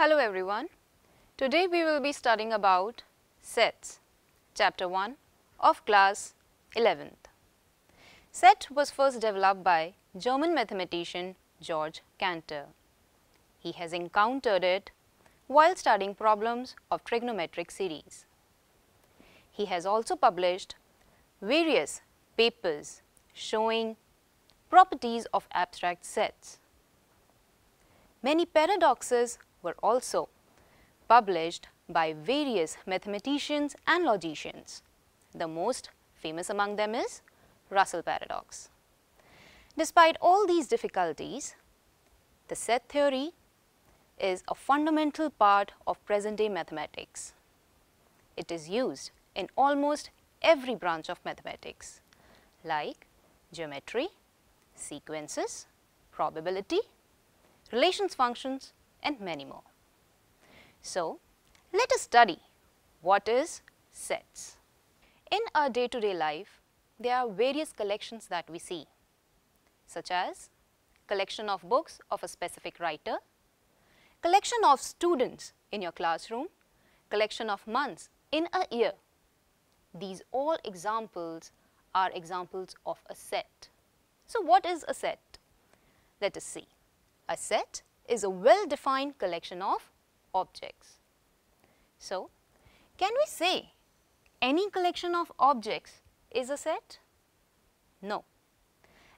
Hello everyone. Today we will be studying about sets, chapter 1 of class 11th. Set was first developed by German mathematician George Cantor. He has encountered it while studying problems of trigonometric series. He has also published various papers showing properties of abstract sets. Many paradoxes were also published by various mathematicians and logicians. The most famous among them is Russell paradox. Despite all these difficulties, the set theory is a fundamental part of present day mathematics. It is used in almost every branch of mathematics like geometry, sequences, probability, relations functions and many more. So, let us study what is sets. In our day to day life, there are various collections that we see such as collection of books of a specific writer, collection of students in your classroom, collection of months in a year. These all examples are examples of a set. So, what is a set? Let us see. A set is a well defined collection of objects. So, can we say any collection of objects is a set? No.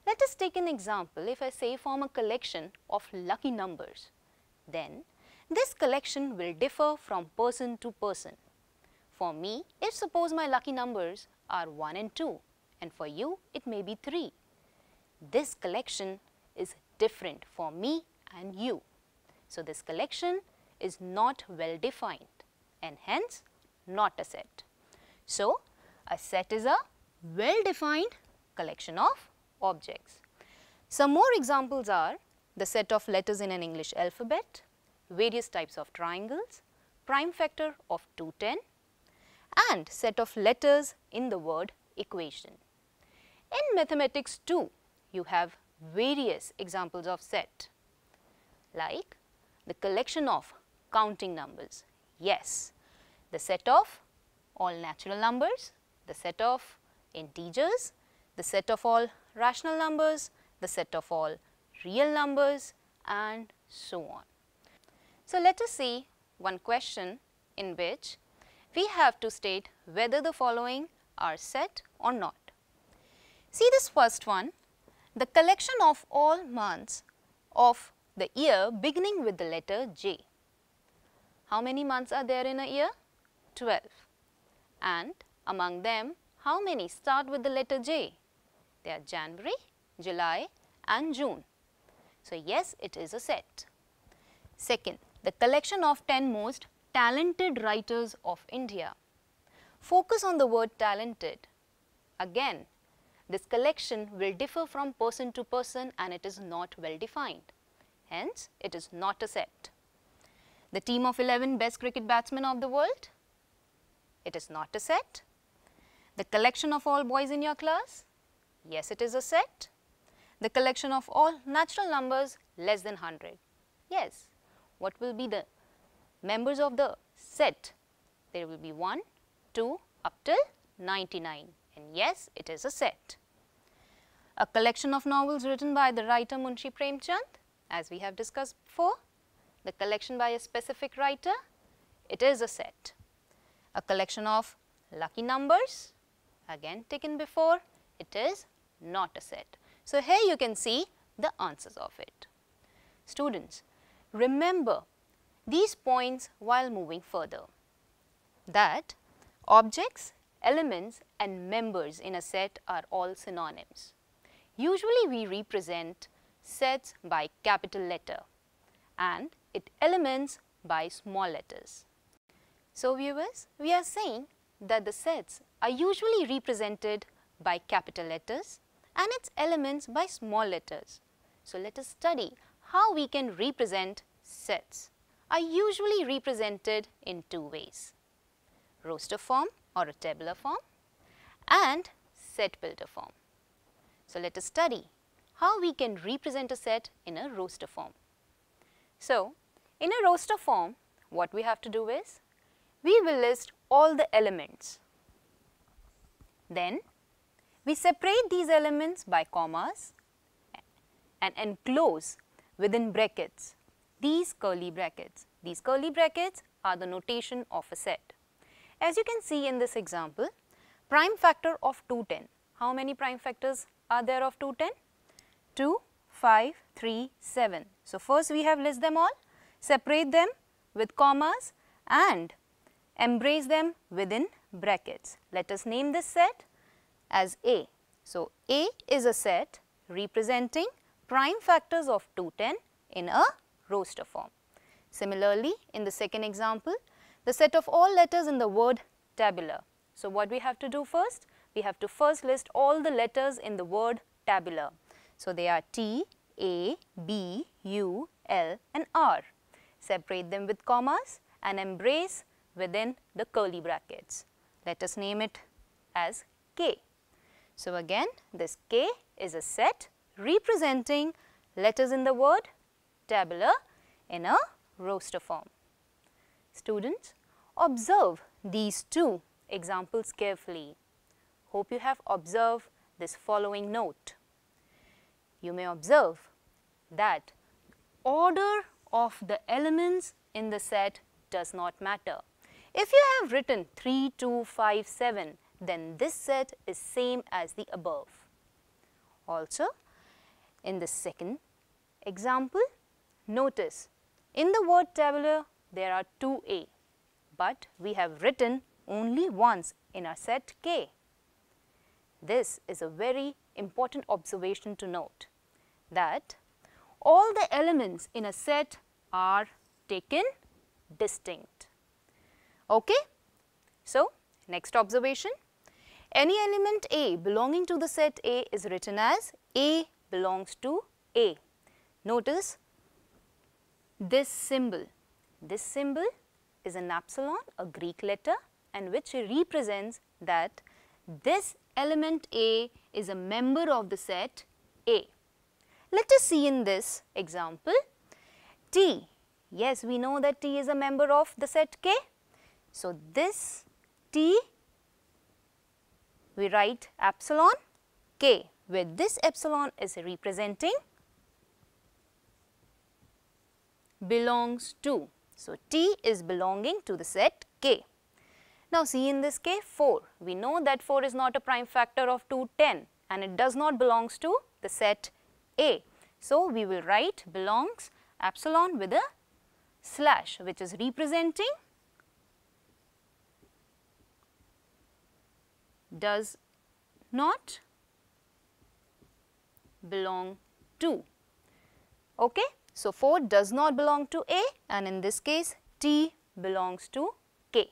Let us take an example if I say form a collection of lucky numbers, then this collection will differ from person to person. For me, if suppose my lucky numbers are 1 and 2 and for you it may be 3. This collection is different for me and U. So, this collection is not well defined and hence not a set. So, a set is a well defined collection of objects. Some more examples are the set of letters in an English alphabet, various types of triangles, prime factor of 210 and set of letters in the word equation. In mathematics too, you have various examples of set like the collection of counting numbers. Yes, the set of all natural numbers, the set of integers, the set of all rational numbers, the set of all real numbers and so on. So, let us see one question in which we have to state whether the following are set or not. See this first one, the collection of all months of the year beginning with the letter J. How many months are there in a year? 12. And among them, how many start with the letter J? They are January, July and June. So, yes, it is a set. Second, the collection of 10 most talented writers of India. Focus on the word talented. Again, this collection will differ from person to person and it is not well defined. Hence, it is not a set. The team of 11 best cricket batsmen of the world? It is not a set. The collection of all boys in your class? Yes, it is a set. The collection of all natural numbers less than 100? Yes. What will be the members of the set? There will be 1, 2 up till 99 and yes, it is a set. A collection of novels written by the writer Munshi Premchand as we have discussed before. The collection by a specific writer, it is a set. A collection of lucky numbers, again taken before, it is not a set. So, here you can see the answers of it. Students, remember these points while moving further that objects, elements and members in a set are all synonyms. Usually we represent sets by capital letter and it elements by small letters. So, viewers, we are saying that the sets are usually represented by capital letters and its elements by small letters. So, let us study how we can represent sets are usually represented in two ways, roster form or a tabular form and set builder form. So, let us study how we can represent a set in a roster form. So, In a roster form, what we have to do is, we will list all the elements. Then, we separate these elements by commas and enclose within brackets these curly brackets. These curly brackets are the notation of a set. As you can see in this example, prime factor of 210. How many prime factors are there of 210? 2, 5, 3, 7. So, first we have list them all, separate them with commas and embrace them within brackets. Let us name this set as A. So, A is a set representing prime factors of 210 in a roster form. Similarly, in the second example, the set of all letters in the word tabular. So, what we have to do first? We have to first list all the letters in the word tabular. So, they are T, A, B, U, L and R. Separate them with commas and embrace within the curly brackets. Let us name it as K. So, again this K is a set representing letters in the word tabular in a roster form. Students, observe these two examples carefully. Hope you have observed this following note. You may observe that order of the elements in the set does not matter. If you have written 3, 2, 5, 7, then this set is same as the above. Also, in the second example, notice in the word tabular there are two A, but we have written only once in our set K. This is a very important observation to note that all the elements in a set are taken distinct. Okay? So, next observation any element A belonging to the set A is written as A belongs to A. Notice this symbol. This symbol is an epsilon, a Greek letter and which represents that this element A is a member of the set A. Let us see in this example T. Yes, we know that T is a member of the set K. So, this T we write epsilon k where this epsilon is representing belongs to. So, T is belonging to the set K. Now, see in this K 4, we know that 4 is not a prime factor of 210 and it does not belongs to the set A. So, we will write belongs epsilon with a slash which is representing does not belong to. Okay? So, 4 does not belong to A and in this case T belongs to K.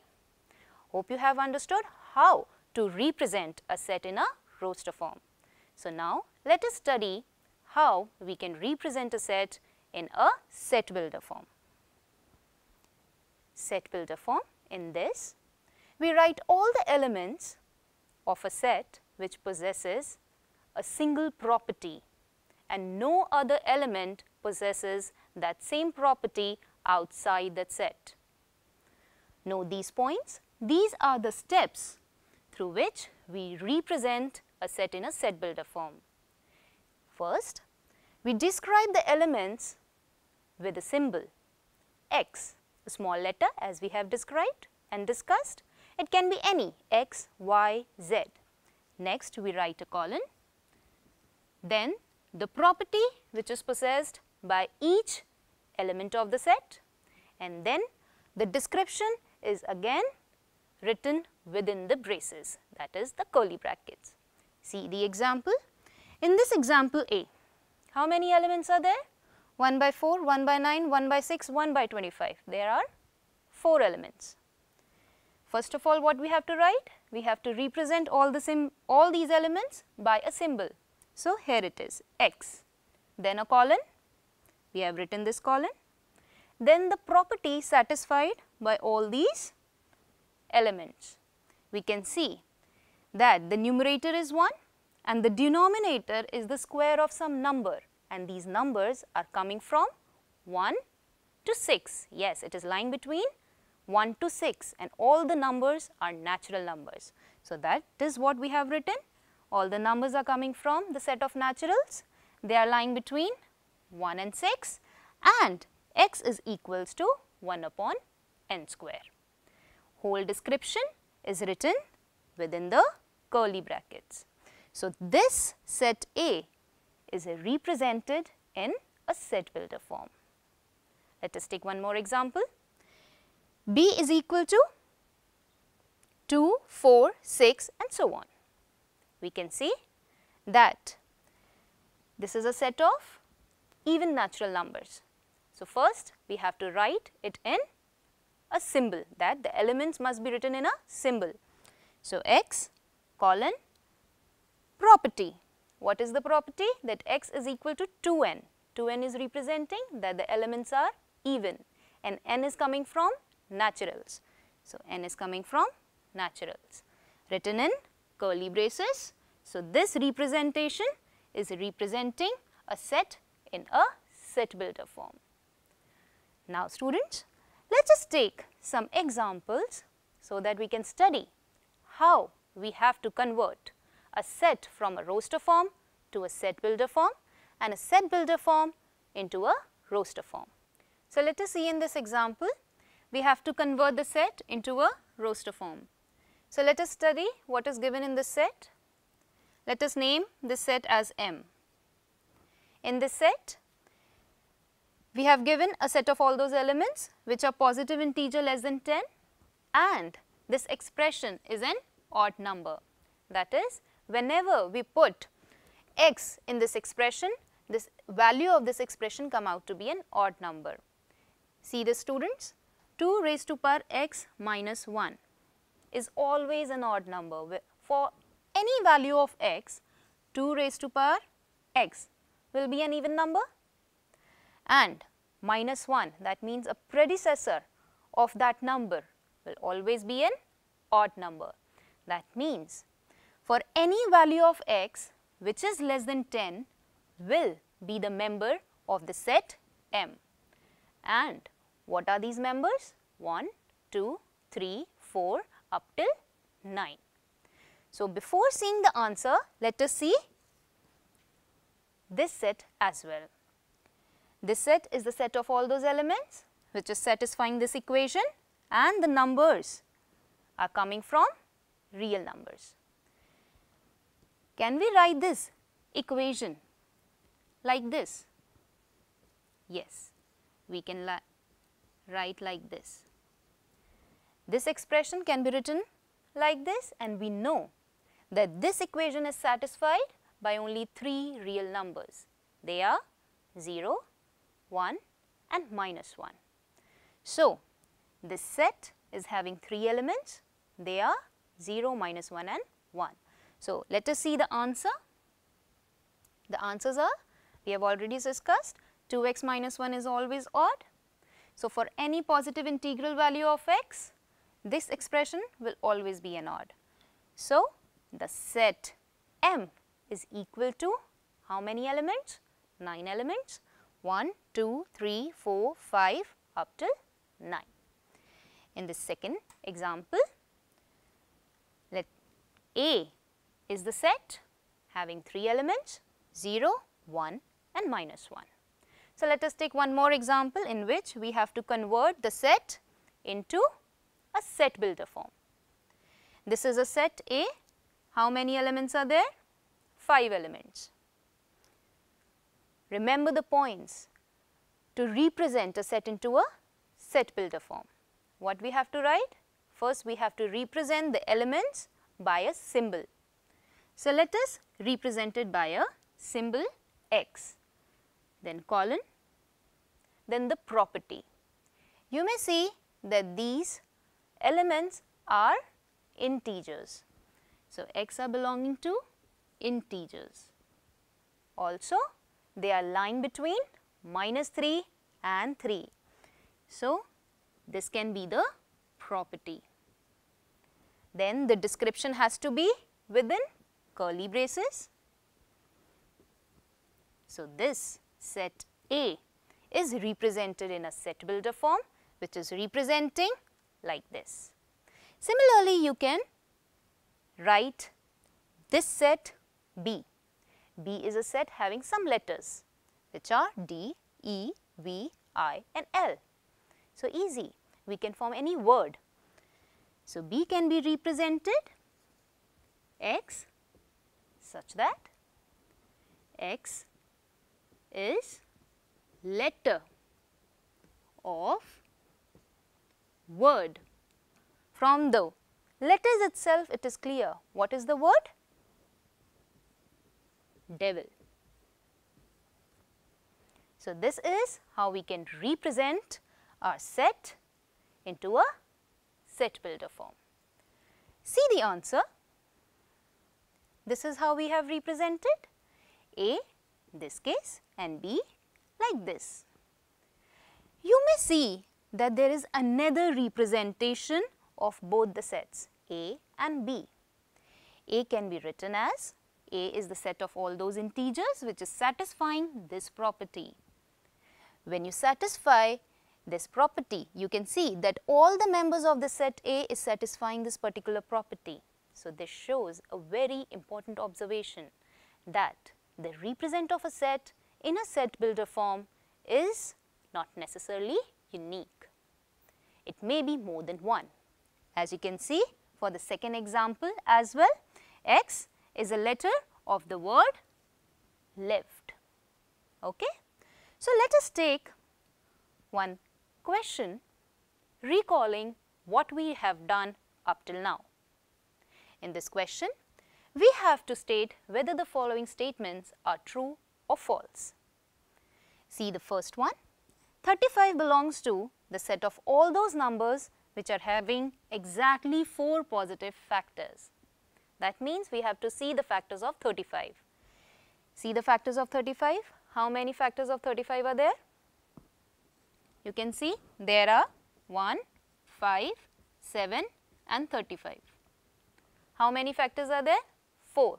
Hope you have understood how to represent a set in a roster form. So, now let us study how we can represent a set in a set builder form. Set builder form in this we write all the elements of a set which possesses a single property and no other element possesses that same property outside that set. Note these points. These are the steps through which we represent a set in a set builder form. First, we describe the elements with a symbol x, a small letter as we have described and discussed it can be any x, y, z. Next we write a colon. Then the property which is possessed by each element of the set and then the description is again written within the braces that is the curly brackets. See the example. In this example A, how many elements are there? 1 by 4, 1 by 9, 1 by 6, 1 by 25. There are 4 elements. First of all what we have to write? We have to represent all, the all these elements by a symbol. So, here it is x, then a colon, we have written this colon, then the property satisfied by all these elements. We can see that the numerator is 1 and the denominator is the square of some number and these numbers are coming from 1 to 6. Yes, it is lying between 1 to 6 and all the numbers are natural numbers. So, that is what we have written. All the numbers are coming from the set of naturals. They are lying between 1 and 6 and x is equals to 1 upon n square. Whole description is written within the curly brackets. So, this set A is represented in a set builder form. Let us take one more example. B is equal to 2, 4, 6 and so on. We can see that this is a set of even natural numbers. So, first we have to write it in a symbol that the elements must be written in a symbol. So, x colon property. What is the property? That x is equal to 2n. 2n is representing that the elements are even and n is coming from naturals. So, n is coming from naturals written in curly braces. So, this representation is representing a set in a set builder form. Now, students, let us take some examples so that we can study how we have to convert a set from a roster form to a set builder form and a set builder form into a roster form. So, let us see in this example, we have to convert the set into a roster form. So, let us study what is given in this set. Let us name this set as M. In this set, we have given a set of all those elements which are positive integer less than 10 and this expression is an odd number. That is, whenever we put x in this expression, this value of this expression come out to be an odd number. See the students, 2 raised to power x minus 1 is always an odd number. For any value of x, 2 raised to power x will be an even number and minus 1 that means a predecessor of that number will always be an odd number. That means for any value of x which is less than 10 will be the member of the set M. And what are these members? 1, 2, 3, 4 up till 9. So, before seeing the answer, let us see this set as well. This set is the set of all those elements which is satisfying this equation and the numbers are coming from real numbers. Can we write this equation like this? Yes, we can write like this. This expression can be written like this and we know that this equation is satisfied by only three real numbers. They are 0, 1 and minus 1. So, this set is having three elements. They are 0, minus 1 and 1. So, let us see the answer. The answers are, we have already discussed, 2x minus 1 is always odd. So, for any positive integral value of x, this expression will always be an odd. So, the set M is equal to how many elements? 9 elements. 1, 2, 3, 4, 5 up till 9. In the second example, let A is the set having 3 elements 0, 1 and minus 1. So, let us take one more example in which we have to convert the set into a set builder form. This is a set A. How many elements are there? 5 elements. Remember the points to represent a set into a set builder form. What we have to write? First we have to represent the elements by a symbol. So, let us represent it by a symbol x, then colon, then the property. You may see that these elements are integers. So, x are belonging to integers. Also, they are lying between minus 3 and 3. So, this can be the property. Then the description has to be within curly braces. So, this set A is represented in a set builder form which is representing like this. Similarly, you can write this set B. B is a set having some letters which are D, E, V, I and L. So, easy we can form any word. So, B can be represented X such that X is letter of word. From the letters itself it is clear what is the word? Devil. So, this is how we can represent our set into a set builder form. See the answer. This is how we have represented A this case and B like this. You may see that there is another representation of both the sets A and B. A can be written as A is the set of all those integers which is satisfying this property. When you satisfy this property, you can see that all the members of the set A is satisfying this particular property. So, this shows a very important observation that the represent of a set in a set builder form is not necessarily unique. It may be more than one. As you can see for the second example as well, X is a letter of the word left. Okay? So, let us take one question recalling what we have done up till now. In this question, we have to state whether the following statements are true or false. See the first one, 35 belongs to the set of all those numbers which are having exactly 4 positive factors. That means we have to see the factors of 35. See the factors of 35. How many factors of 35 are there? You can see there are 1, 5, 7 and 35. How many factors are there? 4.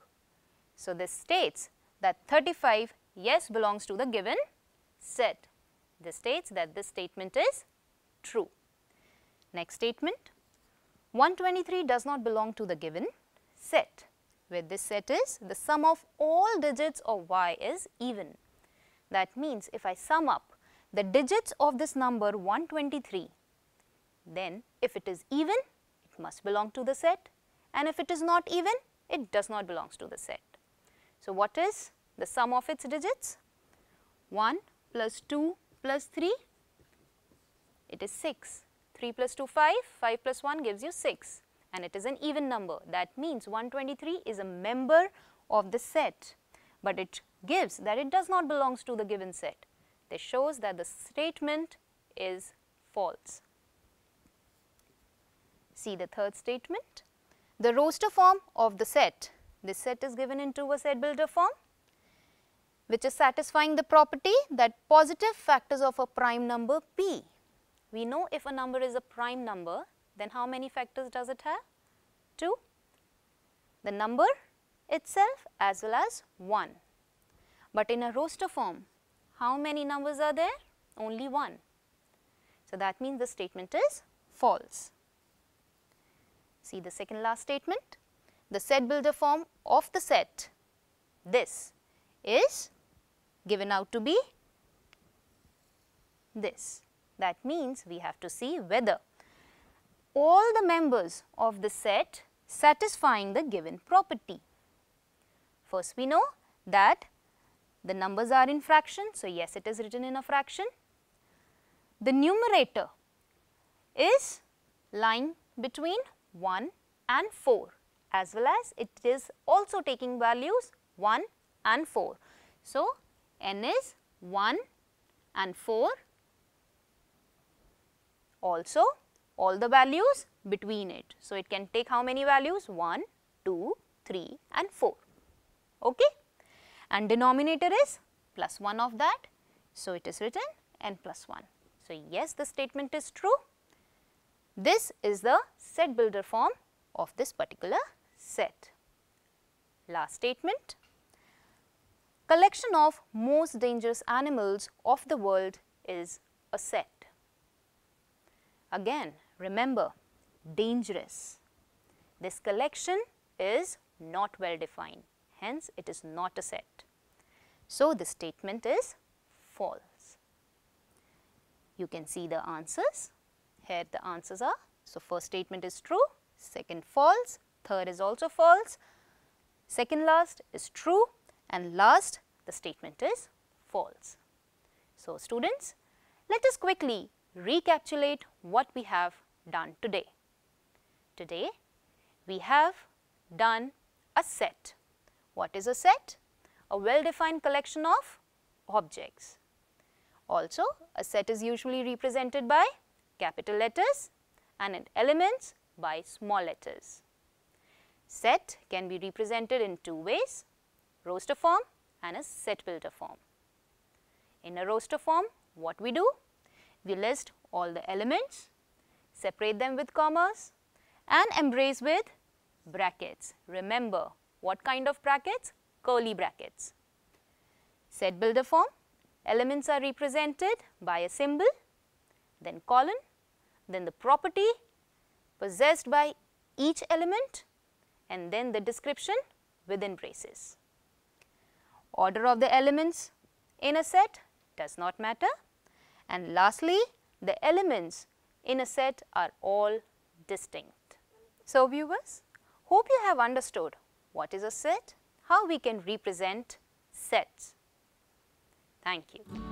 So, this states that 35 yes belongs to the given set. This states that this statement is true. Next statement, 123 does not belong to the given set, where this set is the sum of all digits of y is even. That means, if I sum up the digits of this number 123, then if it is even, it must belong to the set and if it is not even, it does not belongs to the set. So, what is the sum of its digits? 1 plus 2 plus 3, it is 6. 3 plus 2, 5, 5 plus 1 gives you 6 and it is an even number. That means 123 is a member of the set, but it gives that it does not belongs to the given set. This shows that the statement is false. See the third statement. The roster form of the set, this set is given into a set builder form which is satisfying the property that positive factors of a prime number p. We know if a number is a prime number, then how many factors does it have? 2. The number itself as well as 1. But in a roster form, how many numbers are there? Only 1. So, that means the statement is false. See the second last statement. The set builder form of the set, this is given out to be this. That means we have to see whether all the members of the set satisfying the given property. First we know that the numbers are in fraction. So, yes it is written in a fraction. The numerator is lying between 1 and 4 as well as it is also taking values 1 and 4. So, n is 1 and 4 also all the values between it. So, it can take how many values 1, 2, 3 and 4 okay. and denominator is plus 1 of that. So, it is written n plus 1. So, yes the statement is true this is the set builder form of this particular set. Last statement, collection of most dangerous animals of the world is a set? Again, remember, dangerous. This collection is not well defined, hence it is not a set. So, the statement is false. You can see the answers. Here the answers are. So, first statement is true, second false, third is also false, second last is true and last the statement is false. So, students, let us quickly recapitulate what we have done today. Today, we have done a set. What is a set? A well-defined collection of objects. Also, a set is usually represented by capital letters and in elements by small letters. Set can be represented in two ways, roster form and a set builder form. In a roster form, what we do? We list all the elements, separate them with commas and embrace with brackets. Remember, what kind of brackets? Curly brackets. Set builder form, elements are represented by a symbol, then colon, then the property possessed by each element and then the description within braces. Order of the elements in a set does not matter. And lastly, the elements in a set are all distinct. So, viewers, hope you have understood what is a set, how we can represent sets. Thank you.